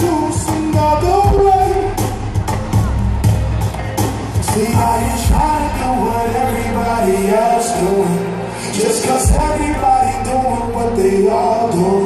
choose another way. See, I ain't trying to do what everybody else doing. Just cause everybody doing what they all doing.